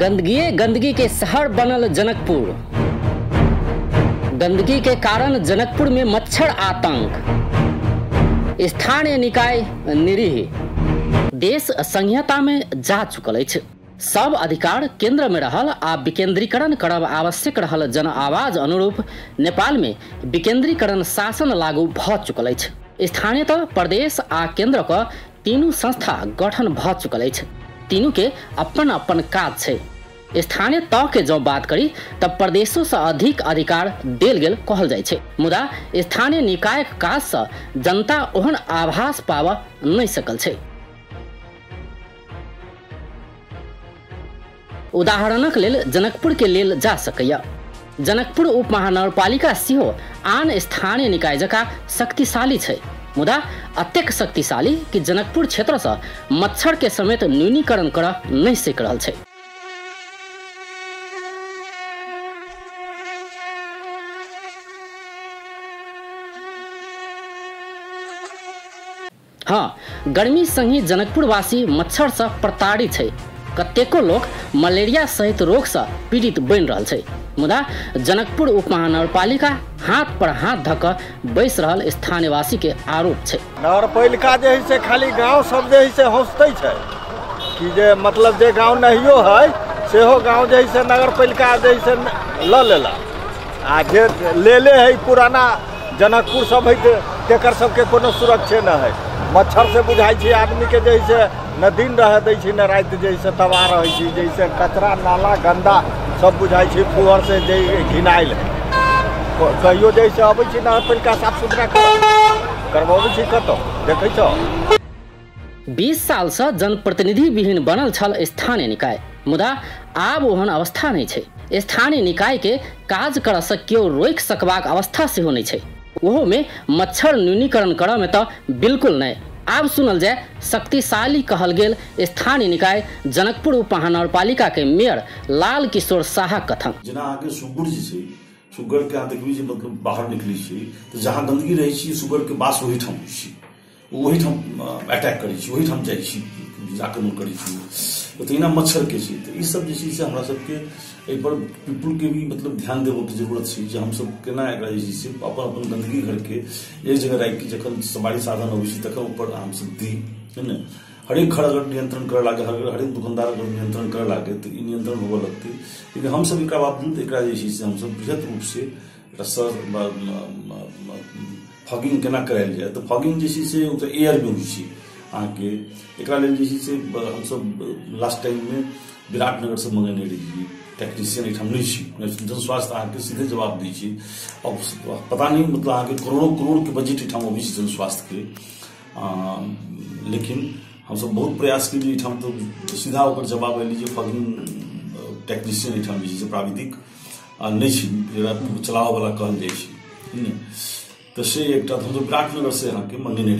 गंदगी गंदगी के शहर बनल जनकपुर। गंदगी के कारण जनकपुर में मच्छर आतंक। स्थानीय निकाय निरीह। देश संहिता में जा चुकल सब अधिकार केंद्र में रहल आ विकेंद्रीकरण करब आवश्यक रहल जन आवाज़ अनुरूप नेपाल में विकेंद्रीकरण शासन लागू भ चुकल अछि। स्थानीयतः प्रदेश आ केंद्रक तीनू संस्था गठन भ चुकल तीनू के अपन अपन काज स्थानीय तह के जब बात करी, तब प्रदेशों से अधिक अधिकार देल गेल कहल जाइ छै, मुदा स्थानीय निकाय काज से जनता ओहन आभास पाव नहीं सकल छै। उदाहरणक लेल जनकपुर के लेल जा सकैया जनकपुर उप महानगरपालिका सेहो आन स्थानीय निकाय जकाँ शक्तिशाली छै। मुदा अतेक शक्तिशाली कि जनकपुर क्षेत्रसँ मच्छर के समेत न्यूनीकरण करऽ नहि सक रहल छै। हाँ गर्मी संगी जनकपुरवासी मच्छरसँ प्रताड़ित छै। कतेको लोक मलेरिया सहित रोगसँ पीड़ित बनि रहल छै। मुदा जनकपुर उप महानगरपालिका हाथ पर हाथ धऽ कऽ बैस रहल स्थानीयवासी के आरोप छै। नगरपालिका जे है से खाली गाँव सब जे है से छै। कि जे मतलब जे गाँव नहियो है, सेहो गाँव जे है से नगरपालिका जे है से लऽ लेला आ जे लेले है पुराना जनकपुर सब है तेकर सबके कोनो सुरक्षे न है। मच्छर से बुझाइ छै आदमी के जे है से न दिन रह दै न राति जे है से तबाह रहै जैसे कचरा, नाला, गंदा सब बुझाइ छै, फुहर से घिनाइल। है कहियो जे है से अबै नगरपालिका साफ़ सुथरा करबबै छै कतऽ देखै साल से जनप्रतिनिधि विहीन बनल छल स्थानीय निकाय, मुदा आब ओहन अवस्था नहि छै। स्थानीय निकाय के काज करऽ से केओ रोकि सकबाक अवस्था सेहो नहि छै। ओहोमे मच्छर न्यूनीकरण करऽ में तऽ बिल्कुल नहि आब सुनल जाय, शक्तिशाली कहल गेल स्थानीय निकाय जनकपुर उप महानगरपालिका के मेयर लाल किशोर शाहक कथन। जेना अहाँके सुगर जे छै सुगर के अहाँ देखबै जे मतलब बाहर निकलै छै, तऽ जहाँ गंदगी रहै छै सुगर के बास ओहिठाम होइ छै। ओ ओहिठाम अटैक करै छै, ओहिठाम जाइ छी। आक्रमण करै मच्छर के छै तऽ ई सब जे से हमरा भी मतलब ध्यान देबऽ के ज़रूरत छै जे हमसब केना एकरा जे से अपन अपन गंदगी घर के एक जगह राखि के जखन सवारी साधन अबै छै तकर ऊपर हमसब दी, है ने? हरेक घर अगर नियंत्रण करे लागे, हर हरेक दुकानदार अगर नियंत्रण करे लागे तो ई नियंत्रण होबऽ लगतै। लेकिन हमसब एकरा बावजूद एकरा जे छै से एकरा सर फॉगिंग केना करायल जाय तऽ फॉगिंग जे से एयर में होइ छै अहाँके एकरा लेल जे छै से हमसब लास्ट टाइम में विराटनगर से मंगेने रहियै टेक्नीशियन एहिठाम नहि जन स्वास्थ्य अहाँके सीधे जवाब दै छी। पता नहीं मतलब अहाँके करोड़ों करोड़ के बजट एहिठाम जन स्वास्थ्य के लेकिन हमसब बहुत प्रयास केलियै एहिठाम तऽ सीधा ओकर जवाब एलै जे टेक्नीशियन एहिठाम जे छै से प्राविधिक नहि छै। जकरा चलाबऽ वाला कहल जाइ छै। से एकटा विराटनगर से अहाँके मंगेने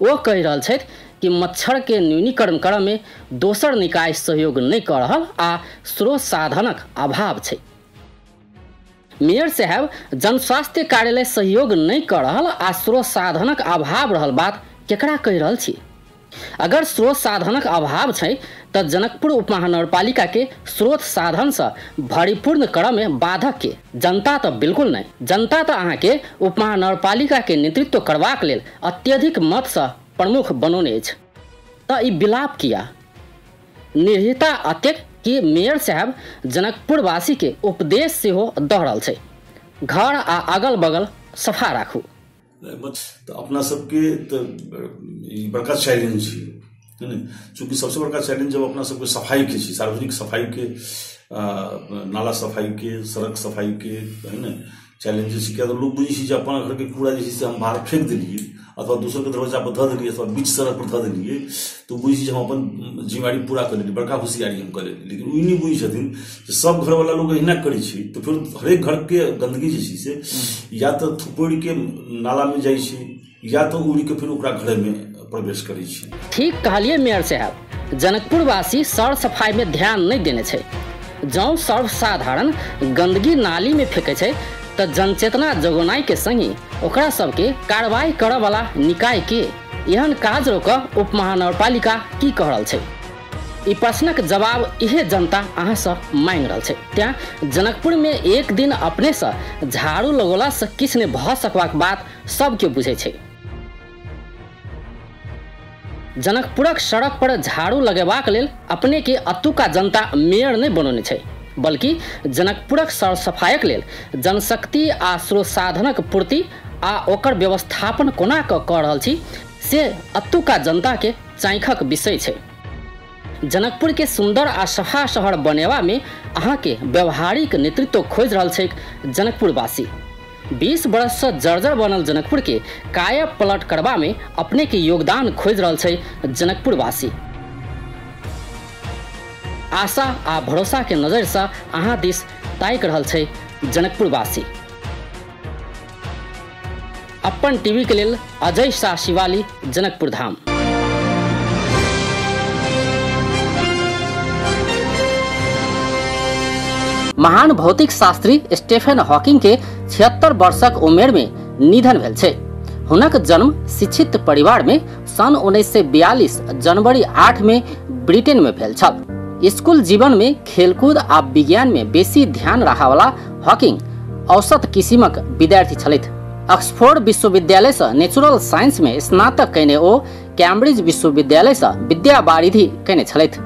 ओ कहि रहल छथि कि मच्छर के न्यूनीकरण में दोसर निकाय सहयोग नहि कऽ आ स्रोत साधनक अभाव छै। मेयर साहब जनस्वास्थ्य कार्यालय सहयोग नहि कऽ आ स्रोत साधनक अभाव रहल बात केकरा कहि रहल अगर स्रोत साधनक अभाव छै तऽ जनकपुर उप महानगरपालिका के स्रोत साधन से भरिपूर्ण करऽ में बाधक के जनता तऽ बिल्कुल नहि। जनता तऽ अहाँके उप महानगरपालिका के नेतृत्व करबाक लेल अत्यधिक मत से प्रमुख बनौने अछि। तऽ ई विलाप किया? निर्हिता अतेक कि मेयर साहब जनकपुरवासी के उपदेश सेहो दऽ रहल छै। घर आ अगल बगल सफ़ा राखू। तऽ अपना सबके तो बड़का चैलेंज है चूँकि सबसे बड़का चैलेंज जब अपना सबके सफ़ाई के सार्वजनिक सफ़ाई के नाला सफ़ाई के, सड़क सफ़ाई के, है ना? चैलेंजेस किया तो लोग बुझे जे अपन घर के कूड़ा जे से हम बाहर फेंक देलियै अथवा दोसर के दरवाज़ा पर धऽ देलियै अथवा बीच सड़क पर धऽ देलियै तऽ बुझै जे हम अपन जिम्मेवारी पूरा कर लेलियै बड़का होशियारी हम कर लेलियै लेकिन ई नहि बुझै छथिन जे सब घर वाला लोग अहिना करै छै तऽ फिर हरेक घर के गंदगी जे छै से या तऽ थुपड़ि के नाला में जाइ छै या तऽ उड़ि के फिर ओकरा घर में प्रवेश करै छै। ठीक कहलिए मेयर साहब जनकपुरवासी सर सफ़ाई में ध्यान नहीं देने छै। जौं सर्वसाधारण गंदगी नाली में फेंके छै तऽ जनचेतना जगोनाई के संगी ओकरा सबके कार्रवाई करऽ वाला निकाय के एहन काज रोकऽ उप महानगरपालिका की कह रहल छै? ई प्रश्नक जवाब इहे जनता अहाँ से मांग रहल छै। त्यहाँ जनकपुर में एक दिन अपने से झाड़ू लगौला से किछु नहि भऽ सकबाक बात सब केओ बुझै छै। जनकपुरक सड़क पर झाड़ू लगेबाक लेल अपने के अतुका जनता मेयर नहि बनौने बल्कि जनकपुरक सर सफाइक लेल जनशक्ति आ स्रोत साधनक पूर्ति आ ओकर व्यवस्थापन कोना कऽ कऽ रहल छी, से अतुका जनता के चाँखक विषय छै। जनकपुर के सुंदर आ सफ़ा शहर बनेवा में अहाँ के व्यवहारिक नेतृत्व खोज रहल छै जनकपुरवासी। बीस बरस से जर्जर बनल जनकपुर के काया पलट अपने के योगदान खोज रहल छै जनकपुरवासी। आशा आ भरोसा के नज़र से अहाँ दिस ताकि रहल छै जनकपुरवासी। अपन टीवी के लेल अजय शाह शिवाली, जनकपुर धाम। महान भौतिक शास्त्री स्टेफेन हॉकिंग के छिहत्तर वर्षक उमेर में निधन भेल हुनक जन्म शिक्षित परिवार में सन उन्नीस जनवरी आठ में ब्रिटेन में भेल छल। स्कूल जीवन में खेलकूद आ विज्ञान में बेसी ध्यान रखावला हॉकिंग औसत किसिमक विद्यार्थी छलथि ऑक्सफोर्ड विश्वविद्यालय से नेचुरल साइंस में स्नातक कयने ओ कैम्ब्रिज विश्वविद्यालय से विद्या वारिधि कयने छलथि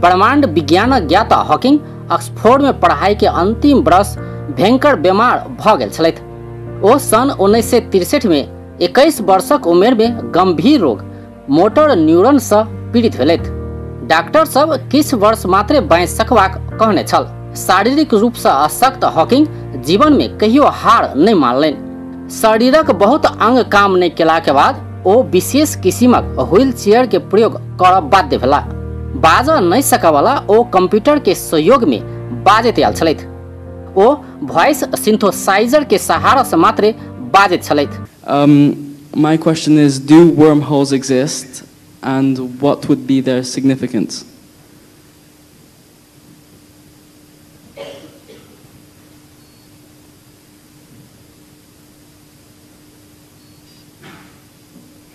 ब्रह्मांड विज्ञानक ज्ञाता हॉकिंग ऑक्सफोर्ड में पढ़ाई के अंतिम वर्ष भयंकर बीमार भ गेल ओ सन उन्नीस में इक्कीस वर्षक उमेर में गंभीर रोग, मोटर न्यूरॉन से पीड़ित भेलथि। डॉक्टर सब किस वर्ष मात्र बाँचि सकबाक कहने छल। शारीरिक रूप से अशक्त हॉकिंग जीवन में कहियो हार नहि मानलनि। शरीरक बहुत अंग काम नहि केला के बाद ओ विशेष किसिमक व्हील चेयर के प्रयोग कर बाध्य भेला बाज नहि सकवला ओ कंप्यूटर के सहयोग में बाजैत आयल छलथि। ओ वॉइस सिंथोसाइजर के सहारा से मात्र बाजैत छलथि। Um, my question is Do wormholes exist? And what would be their significance?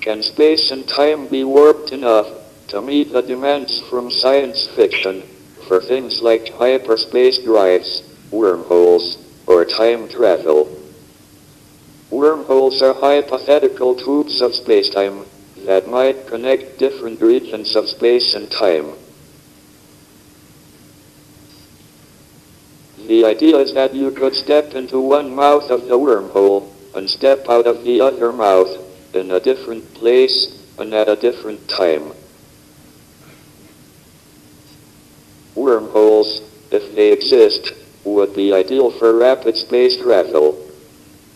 Can space and time be warped enough to meet the demands from science fiction for things like hyperspace drives, wormholes, or time travel? Wormholes are hypothetical tubes of spacetime that might connect different regions of space and time. The idea is that you could step into one mouth of the wormhole and step out of the other mouth in a different place and at a different time. Wormholes, if they exist, would be ideal for rapid space travel.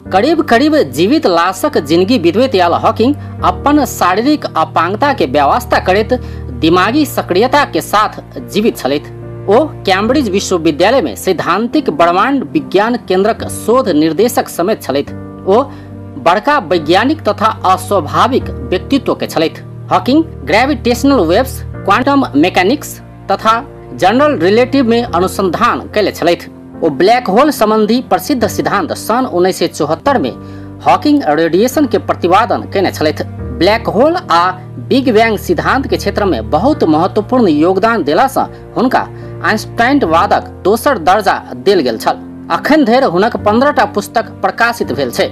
करीब करीब जीवित लाशक ज़िंदगी विधवित oil Hawking अपन शारीरिक अपांगता के व्यवस्था करैत, दिमागी सक्रियता के साथ जीवित छलथि ओ कैम्ब्रिज विश्वविद्यालय में सैद्धांतिक ब्रह्मांड विज्ञान केंद्रक शोध निर्देशक समेत छलथि ओ बड़का वैज्ञानिक तथा अस्वाभाविक व्यक्तित्व के छलथि Hawking, gravitational waves, quantum mechanics तथा जनरल रिलेटिव में अनुसंधान कैले छलथि ओ ब्लैक होल संबंधी प्रसिद्ध सिद्धांत सन उन्नीस सौ चौहत्तर में हॉकिंग रेडिएशन के प्रतिपादन कैने छलथि। ब्लैक होल आ बिग बैंग सिद्धांत के क्षेत्र में बहुत महत्वपूर्ण योगदान देला से हुनका आइंस्टाइन वादक दोसर दर्जा देल गेल छल। अखन धरि हुनक पंद्रह टा पुस्तक प्रकाशित भेल छै।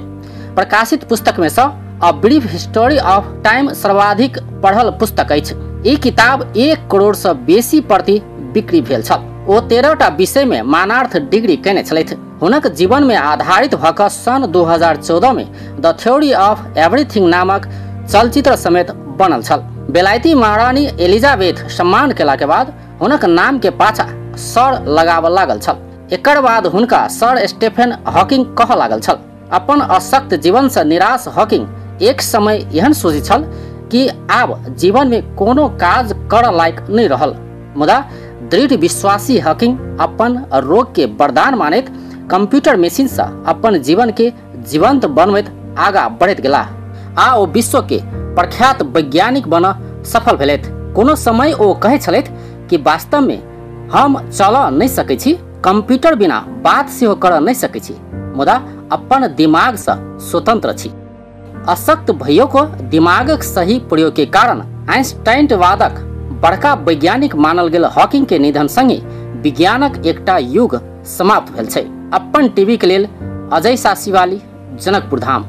प्रकाशित पुस्तक में से a brief history of time सर्वाधिक पढ़ल पुस्तक अछि। ई किताब एक करोड़ से बेसी प्रति बिक्री भेल छल। ओ तेरह टा विषय में मानार्थ डिग्री केने छलथि। हुनक जीवन में आधारित भऽ कऽ सन 2014 में द थ्योरी ऑफ एवरीथिंग नामक चलचित्र समेत बनल छल। बेलायती महारानी एलिजाबेथ सम्मान केला के बाद हुनक नाम के पाछा सर लगाबऽ लागल छल। एकर बाद हुनका सर स्टेफन हॉकिंग कहऽ लागल छल। अपन अशक्त जीवन से निराश हॉकिंग एक समय एहन सोची छल कि आब जीवन में कोनो काज करऽ लायक नहि रहल। मुदा दृढ़ विश्वासी हॉकिंग अपन रोग के वरदान मानैत, कंप्यूटर मशीन से अपन जीवन के जीवंत बनबैत आगा बढ़ैत गेलाह आ ओ विश्व के प्रख्यात वैज्ञानिक बन सफल भेलथि कोनो समय ओ कहै छलथि कि वास्तव में हम चलऽ नहि सकै छी, कंप्यूटर बिना बात सेहो करऽ नहि सकै छी, मुदा अपन दिमाग से स्वतंत्र छी। अशक्त भइयो को दिमागक सही प्रयोग के कारण आइंस्टाइन वादक बड़का वैज्ञानिक मानल गेल हॉकिंग के निधन संगे विज्ञानक एकटा युग समाप्त भेल छै। अपन टीवी के लेल अजय सासीवाली जनकपुर धाम।